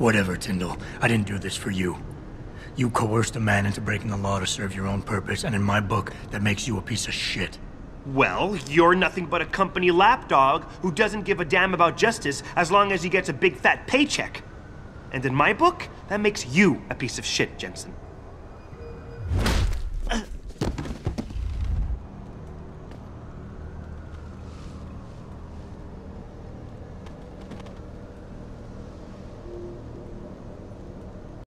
Whatever, Tyndall. I didn't do this for you. You coerced a man into breaking the law to serve your own purpose, and in my book, that makes you a piece of shit. Well, you're nothing but a company lapdog who doesn't give a damn about justice as long as he gets a big fat paycheck. And in my book, that makes you a piece of shit, Jensen.